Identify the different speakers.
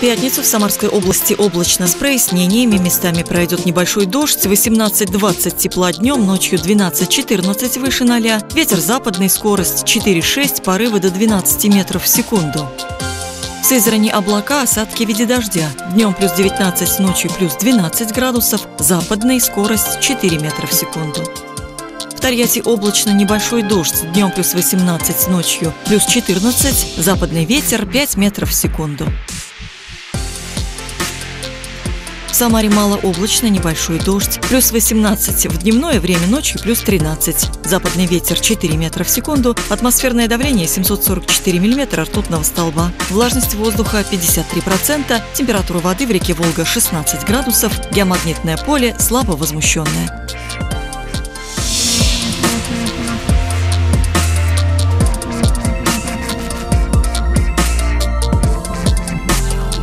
Speaker 1: пятницу в Самарской области облачно с прояснениями. Местами пройдет небольшой дождь. 18-20 тепла днем, ночью 12-14 выше 0. Ветер западный, скорость 4-6, порывы до 12 метров в секунду. В Сызрани облака, осадки в виде дождя. Днем плюс 19, ночью плюс 12 градусов. Западный, скорость 4 метра в секунду. В Тольятти облачно небольшой дождь, днем плюс 18, ночью плюс 14, западный ветер 5 метров в секунду. Самаре малооблачно, небольшой дождь, плюс 18 в дневное время, ночью плюс 13. Западный ветер 4 метра в секунду, атмосферное давление 744 миллиметра ртутного столба. Влажность воздуха 53%, температура воды в реке Волга 16 градусов, геомагнитное поле слабо возмущенное.